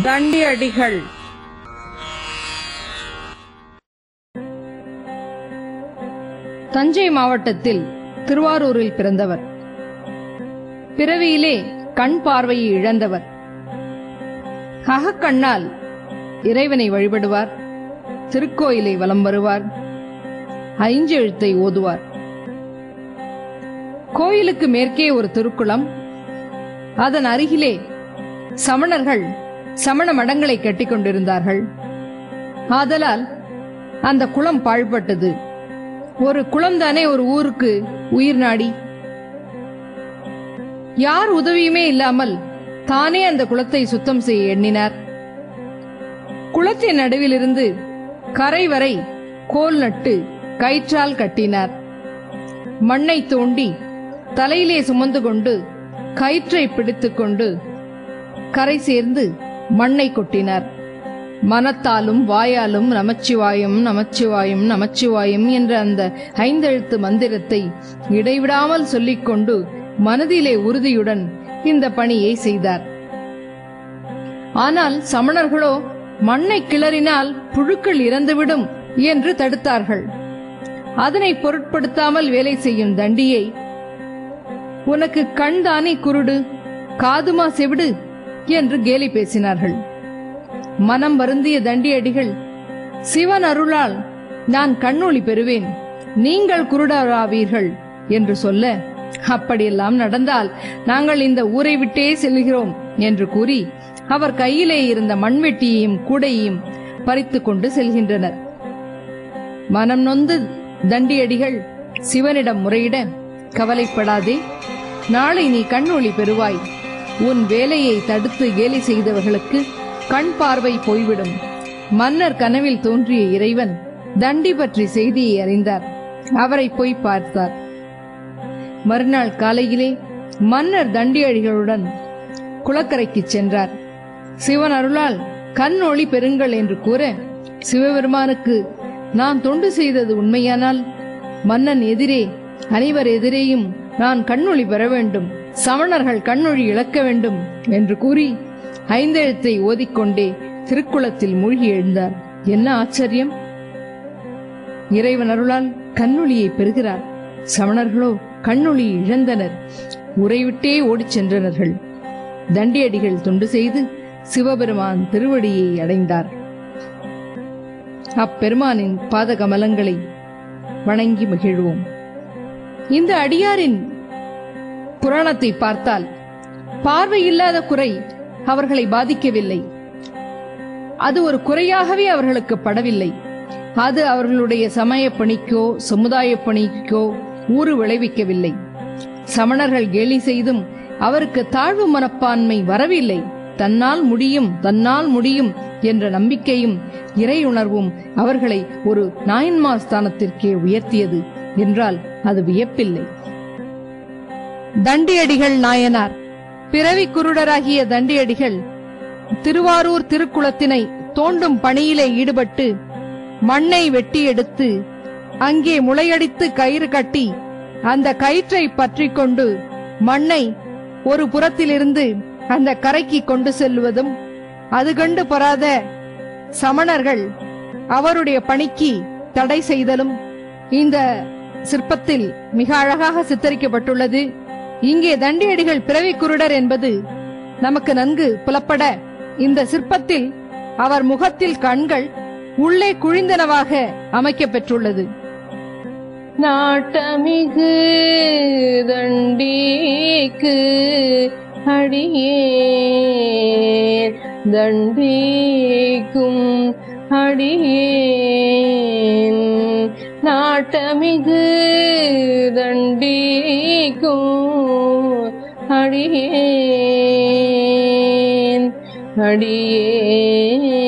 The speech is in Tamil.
தண்டியடிகள். தஞ்சை மாவட்டத்தில் திருவாரூரில் பிறந்தவர். பிறவியிலே கண் பார்வையை இழந்தவர். கண்ணால் இறைவனை வழிபடுவார். திருக்கோயிலை வலம் வருவார். ஐஞ்செழுத்தை ஓதுவார். கோயிலுக்கு மேற்கே ஒரு திருக்குளம். அதன் அருகிலே சமணர்கள் சமண மடங்களை கட்டிக் கொண்டிருந்தார்கள் ஆதலால் அந்த குளம் பாழ்பட்டது. ஒரு குளம்தானே ஒரு ஊருக்கு உயிர் நாடி. யார் உதவியுமே இல்லாமல் தானே அந்த குளத்தை சுத்தம் செய்ய எண்ணினார். குளத்தின் நடுவிலிருந்து கரை வரை கோல் நட்டு கயிற்றால் கட்டினார். மண்ணை தோண்டி தலையிலே சுமந்து கொண்டு கயிற்றை பிடித்துக்கொண்டு கரை சேர்ந்து மண்ணை கொட்டினார். மனத்தாலும் வாயாலும் நமச்சிவாயம் நமச்சிவாயம் நமச்சிவாயம் என்ற அந்த ஐந்தெழுத்து மந்திரத்தை இடைவிடாமல் சொல்லிக்கொண்டு மனதிலே உறுதியுடன் இந்த பணியை செய்தார். ஆனால் சமணர்களோ மண்ணை கிளறினால் புழுக்கள் இறந்துவிடும் என்று தடுத்தார்கள். அதனை பொருட்படுத்தாமல் வேலை செய்யும் தண்டியை உனக்கு கண் தானே குருடு காதுமா செவிடு என்று கேலி பேசினார்கள். மனம் வருந்திய தண்டியடிகள் சிவன் அருளால் நான் கண்ணொளி பெறுவேன் நீங்கள் குருடராவீர்கள் என்று சொல்ல அப்படியெல்லாம் நடந்தால் நாங்கள் இந்த ஊரை விட்டே செல்கிறோம் என்று கூறி அவர் கையிலே இருந்த மண்வெட்டியையும் கூடையையும் பறித்துக் கொண்டு செல்கின்றனர். மனம் நொந்து தண்டியடிகள் சிவனிடம் முறையிட கவலைப்படாதே நாளை நீ கண்ணொளி பெறுவாய் உன் வேலையை தடுத்து கேலி செய்தவர்களுக்கு கண் பார்வை போய்விடும். மன்னர் கனவில் தோன்றிய இறைவன் தண்டி பற்றி செய்தியை அறிந்தார். அவரை போய் பார்த்தார். மறுநாள் காலையிலே மன்னர் தண்டியடிகளுடன் குளக்கரைக்கு சென்றார். சிவன் அருளால் கண் ஒளி பெறுங்கள் என்று கூற சிவபெருமானுக்கு நான் தொண்டு செய்தது உண்மையானால் மன்னன் எதிரே அனைவர் எதிரேயும் நான் கண்ணொளி பெற வேண்டும். சமணர்கள் கண்ணொழி இழக்க வேண்டும் என்று கூறி ஐந்தெழுத்தை ஓதிக்கொண்டே திருக்குளத்தில் மூழ்கி எழுந்தார். என்ன ஆச்சரியம்? இறைவன் அருளால் கண்ணொளியை பெறுகிறார். சமணர்களோ கண்ணொளி இழந்தனர். உறைவிட்டே ஓடிச் சென்றனர்கள். தண்டியடிகள் தொண்டு செய்து சிவபெருமான் திருவடியை அடைந்தார். அப்பெருமானின் பாதகமலங்களை வணங்கி மகிழ்வோம். இந்த அடியாரின் புராணத்தை பார்த்தால் பார்வை இல்லாத குறை அவர்களை பாதிக்கவில்லை. அது ஒரு குறையாகவே அவர்களுக்கு படவில்லை. அது அவர்களுடைய சமய பணிக்கோ சமுதாய பணிக்கோ ஊறு விளைவிக்கவில்லை. சமணர்கள் கேலி செய்தும் அவருக்கு தாழ்வு மனப்பான்மை வரவில்லை. தன்னால் முடியும் தன்னால் முடியும் என்ற நம்பிக்கையும் இறையுணர்வும் அவர்களை ஒரு நாயன்மார் ஸ்தானத்திற்கே உயர்த்தியது. என்றால் அது வியப்பில்லை. தண்டியடிகள் நாயனார். பிறவி குருடராகிய தண்டியடிகள் திருவாரூர் திருக்குளத்தினை தோண்டும் பணியிலே ஈடுபட்டு மண்ணை வெட்டி எடுத்து அங்கே முளையடித்து கயிறு கட்டி அந்த கயிற்றை பற்றி கொண்டு மண்ணை ஒரு புறத்திலிருந்து அந்த கரைக்கு கொண்டு செல்வதும் அது கண்டு பெறாத சமணர்கள் அவருடைய பணிக்கு தடை செய்தலும் இந்த சிற்பத்தில் மிக அழகாக சித்தரிக்கப்பட்டுள்ளது. இங்கே தண்டியடிகள் பிறவி குருடர் என்பது நமக்கு நன்கு புலப்பட இந்த சிற்பத்தில் அவர் முகத்தில் கண்கள் உள்ளே குழிந்தனவாக அமைக்கப்பெற்றுள்ளது. நாட்டமிகு தண்டிக்கு அடியே தண்டிக்கும் அடியேன். நாட்டமிகு தண்டிக்கும் அடியேன் அடியே